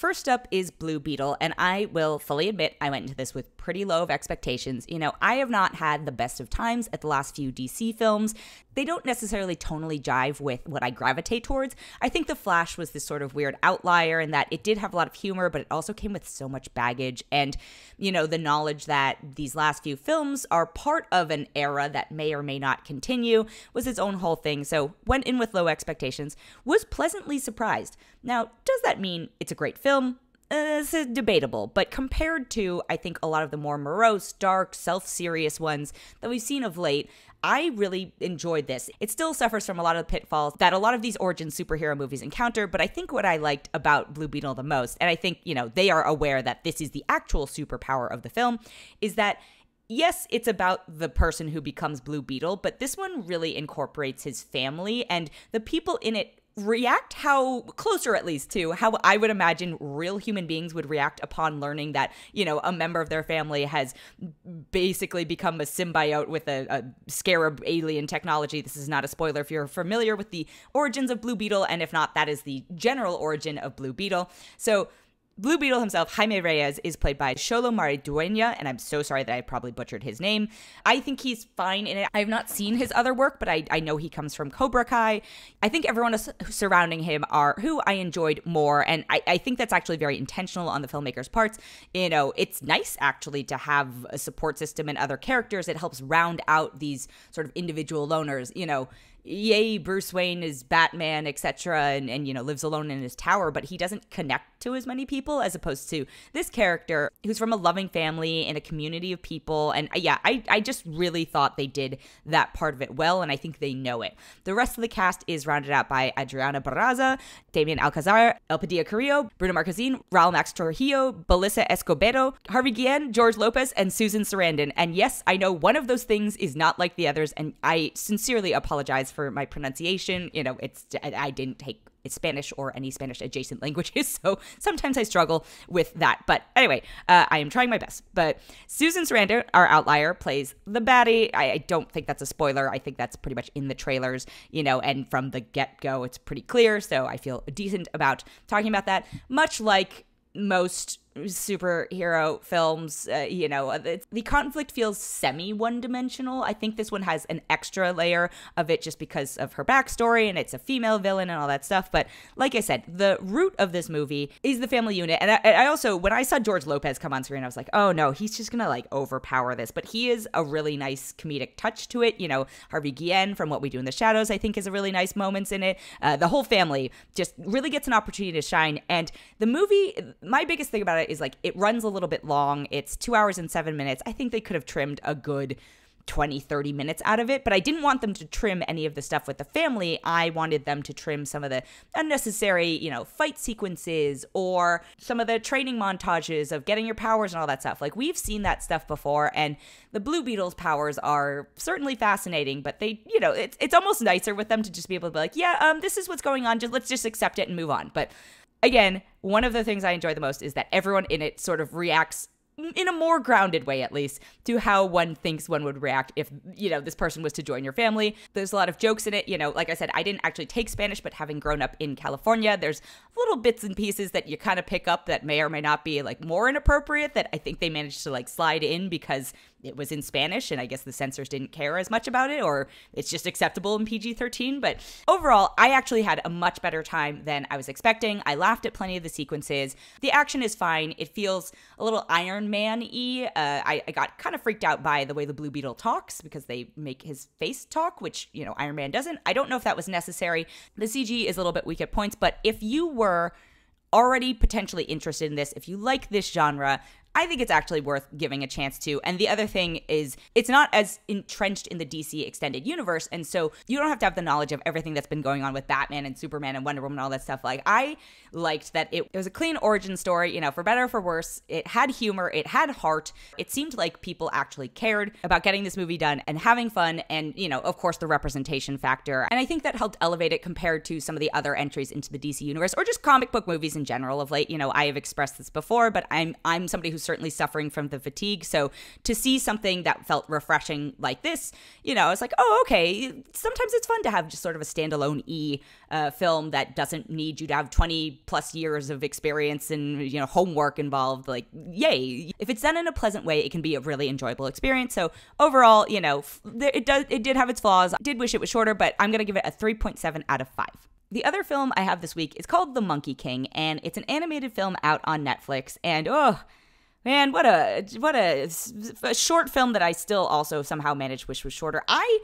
First up is Blue Beetle, and I will fully admit I went into this with pretty low of expectations. You know, I have not had the best of times at the last few DC films. They don't necessarily tonally jive with what I gravitate towards. I think The Flash was this sort of weird outlier in that it did have a lot of humor, but it also came with so much baggage and, you know, the knowledge that these last few films are part of an era that may or may not continue was its own whole thing. So, went in with low expectations, was pleasantly surprised. Now, does that mean it's a great film? Uh, it's debatable, but compared to, I think, a lot of the more morose, dark, self serious ones that we've seen of late, I really enjoyed this. It still suffers from a lot of the pitfalls that a lot of these origin superhero movies encounter, but I think what I liked about Blue Beetle the most, and I think, you know, they are aware that this is the actual superpower of the film, is that yes, it's about the person who becomes Blue Beetle, but this one really incorporates his family and the people in it react how closer at least to how I would imagine real human beings would react upon learning that, you know, a member of their family has basically become a symbiote with a, a scarab alien technology. This is not a spoiler if you're familiar with the origins of Blue Beetle, and if not, that is the general origin of Blue Beetle. So Blue Beetle himself, Jaime Reyes, is played by Xolo Maridueña, and I'm so sorry that I probably butchered his name. I think he's fine in it. I have not seen his other work, but I, I know he comes from Cobra Kai. I think everyone surrounding him are who I enjoyed more, and I, I think that's actually very intentional on the filmmaker's parts. You know, it's nice actually to have a support system and other characters. It helps round out these sort of individual loners. You know, yay bruce wayne is batman etc and, and you know lives alone in his tower but he doesn't connect to as many people as opposed to this character who's from a loving family and a community of people. And uh, yeah i, I just really thought they did that part of it well and i think they know it. The rest of the cast is rounded out by adriana barraza damian alcazar elpidia carrillo bruno marquezine raoul max trujillo belissa escobedo harvey guillen george lopez and susan sarandon. And yes i know one of those things is not like the others and i sincerely apologize for my pronunciation. You know, it's I didn't take Spanish or any Spanish adjacent languages, so sometimes I struggle with that. But anyway, uh, I am trying my best. But Susan Sarandon, our outlier, plays the baddie. I, I don't think that's a spoiler. I think that's pretty much in the trailers, you know, and from the get go, it's pretty clear. So I feel decent about talking about that. Much like most superhero films, uh, you know, the, the conflict feels semi one dimensional. I think this one has an extra layer of it just because of her backstory and it's a female villain and all that stuff. But like I said, the root of this movie is the family unit. And I, I also, when I saw George Lopez come on screen, I was like, oh no, he's just gonna like overpower this. But he is a really nice comedic touch to it. You know, Harvey Guillen from What We Do in the Shadows, I think, is a really nice moments in it. Uh, the whole family just really gets an opportunity to shine. And the movie, my biggest thing about it is like it runs a little bit long. It's two hours and seven minutes. I think they could have trimmed a good 20, 30 minutes out of it, but I didn't want them to trim any of the stuff with the family. I wanted them to trim some of the unnecessary, you know, fight sequences or some of the training montages of getting your powers and all that stuff. Like we've seen that stuff before, and the Blue Beetle's powers are certainly fascinating, but they, you know, it's it's almost nicer with them to just be able to be like, yeah, um, this is what's going on. Just let's just accept it and move on. But again, one of the things I enjoy the most is that everyone in it sort of reacts in a more grounded way at least to how one thinks one would react if you know this person was to join your family. There's a lot of jokes in it you know like i said i didn't actually take spanish but having grown up in california there's little bits and pieces that you kind of pick up that may or may not be like more inappropriate that i think they managed to like slide in because it was in Spanish, and I guess the censors didn't care as much about it, or it's just acceptable in PG 13. But overall, I actually had a much better time than I was expecting. I laughed at plenty of the sequences. The action is fine. It feels a little Iron Man y. Uh, I, I got kind of freaked out by the way the Blue Beetle talks because they make his face talk, which, you know, Iron Man doesn't. I don't know if that was necessary. The CG is a little bit weak at points, but if you were already potentially interested in this, if you like this genre, I think it's actually worth giving a chance to. And the other thing is, it's not as entrenched in the DC extended universe. And so you don't have to have the knowledge of everything that's been going on with Batman and Superman and Wonder Woman and all that stuff. Like, I liked that it, it was a clean origin story, you know, for better or for worse. It had humor, it had heart. It seemed like people actually cared about getting this movie done and having fun. And, you know, of course, the representation factor. And I think that helped elevate it compared to some of the other entries into the DC universe or just comic book movies in general of late. You know, I have expressed this before, but I'm I'm somebody who certainly suffering from the fatigue. So to see something that felt refreshing like this, you know, I was like, oh, okay. Sometimes it's fun to have just sort of a standalone E uh, film that doesn't need you to have 20 plus years of experience and, you know, homework involved. Like, yay. If it's done in a pleasant way, it can be a really enjoyable experience. So overall, you know, it does, it did have its flaws. I did wish it was shorter, but I'm going to give it a 3.7 out of 5. The other film I have this week is called The Monkey King, and it's an animated film out on Netflix. And oh, man, what a what a, a short film that I still also somehow managed wish was shorter. I,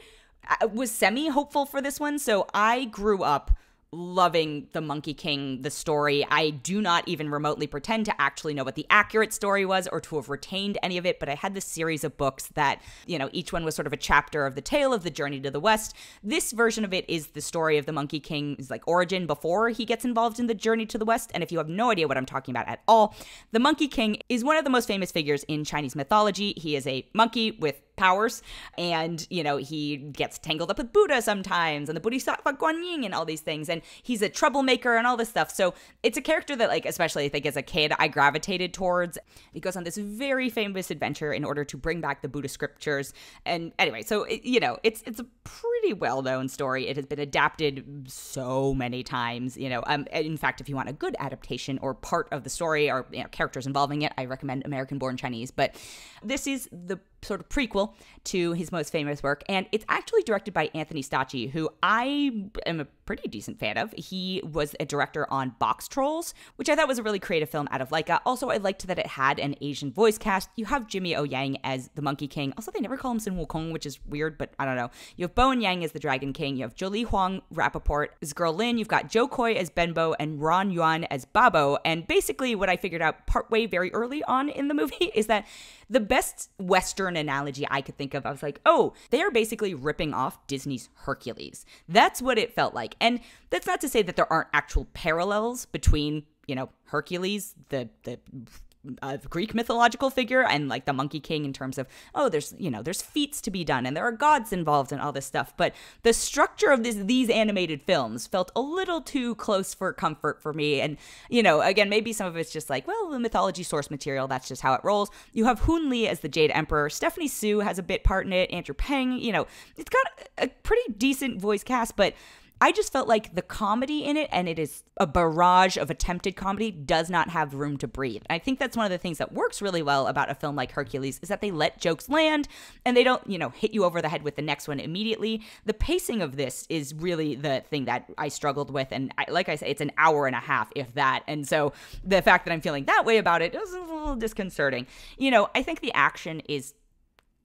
I was semi hopeful for this one, so I grew up loving the Monkey King, the story. I do not even remotely pretend to actually know what the accurate story was or to have retained any of it, but I had this series of books that, you know, each one was sort of a chapter of the tale of the journey to the West. This version of it is the story of the Monkey King's like origin before he gets involved in the journey to the West. And if you have no idea what I'm talking about at all, the Monkey King is one of the most famous figures in Chinese mythology. He is a monkey with powers. And, you know, he gets tangled up with Buddha sometimes and the Bodhisattva Guanyin and all these things. And he's a troublemaker and all this stuff. So it's a character that, like, especially I think as a kid, I gravitated towards. He goes on this very famous adventure in order to bring back the Buddha scriptures. And anyway, so, you know, it's, it's a pretty well known story. It has been adapted so many times, you know. Um, in fact, if you want a good adaptation or part of the story or you know, characters involving it, I recommend American Born Chinese. But this is the sort of prequel to his most famous work. And it's actually directed by Anthony Stacchi, who I am a pretty decent fan of. He was a director on Boxtrolls, which I thought was a really creative film out of Laika. Also, I liked that it had an Asian voice cast. You have Jimmy O Yang as the Monkey King. Also, they never call him Sun Wukong, which is weird, but I don't know. You have Bowen Yang as the Dragon King. You have Jolie Huang Rappaport as Girl Lin. You've got Jo Koy as Benbow and Ron Yuan as Babo. And basically, what I figured out partway very early on in the movie is that the best Western analogy I could think of, I was like, oh, they're basically ripping off Disney's Hercules. That's what it felt like. And that's not to say that there aren't actual parallels between, you know, Hercules, the the a Greek mythological figure and like the Monkey King in terms of oh there's you know there's feats to be done and there are gods involved and all this stuff. But the structure of this these animated films felt a little too close for comfort for me. And you know again maybe some of it's just like well the mythology source material that's just how it rolls. You have Hoon Lee as the Jade Emperor. Stephanie Hsu has a bit part in it. Andrew Peng you know it's got a pretty decent voice cast but I just felt like the comedy in it, and it is a barrage of attempted comedy, does not have room to breathe. I think that's one of the things that works really well about a film like Hercules is that they let jokes land and they don't, you know, hit you over the head with the next one immediately. The pacing of this is really the thing that I struggled with. And I, like I say, it's an hour and a half, if that. And so the fact that I'm feeling that way about it is a little disconcerting. You know, I think the action is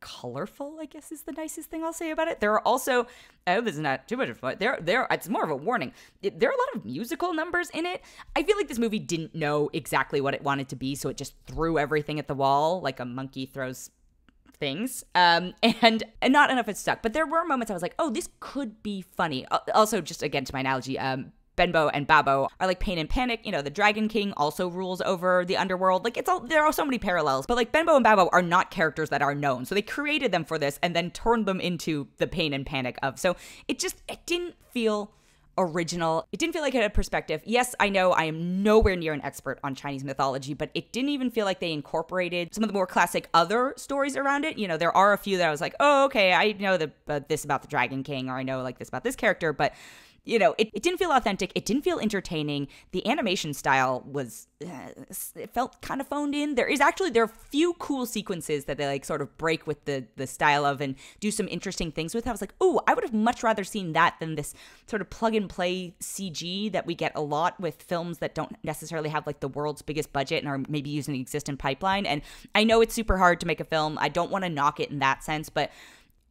colorful, I guess is the nicest thing I'll say about it. There are also, hope this is not too much of fun. There, there, it's more of a warning. There are a lot of musical numbers in it. I feel like this movie didn't know exactly what it wanted to be, so it just threw everything at the wall like a monkey throws things um, and and not enough it stuck but there were moments i was like oh this could be funny also just again to my analogy um, Benbow and Babo are like pain and panic. You know, the Dragon King also rules over the underworld. Like it's all there are so many parallels. But like Benbo and Babo are not characters that are known. So they created them for this and then turned them into the pain and panic of. So it just it didn't feel original. It didn't feel like it had perspective. Yes, I know I am nowhere near an expert on Chinese mythology, but it didn't even feel like they incorporated some of the more classic other stories around it. You know, there are a few that I was like, oh, okay, I know the, uh, this about the Dragon King, or I know like this about this character, but you know, it, it didn't feel authentic. It didn't feel entertaining. The animation style was, uh, it felt kind of phoned in. There is actually, there are a few cool sequences that they like sort of break with the, the style of and do some interesting things with. I was like, oh, I would have much rather seen that than this sort of plug and play CG that we get a lot with films that don't necessarily have like the world's biggest budget and are maybe using an existing pipeline. And I know it's super hard to make a film. I don't want to knock it in that sense, but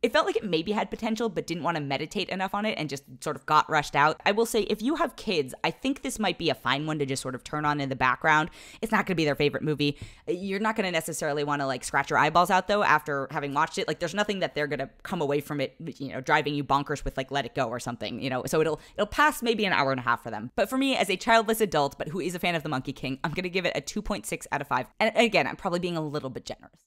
it felt like it maybe had potential, but didn't want to meditate enough on it and just sort of got rushed out. I will say, if you have kids, I think this might be a fine one to just sort of turn on in the background. It's not going to be their favorite movie. You're not going to necessarily want to like scratch your eyeballs out though after having watched it. Like, there's nothing that they're going to come away from it, you know, driving you bonkers with like Let It Go or something, you know. So it'll it'll pass maybe an hour and a half for them. But for me, as a childless adult, but who is a fan of The Monkey King, I'm going to give it a 2.6 out of 5. And again, I'm probably being a little bit generous.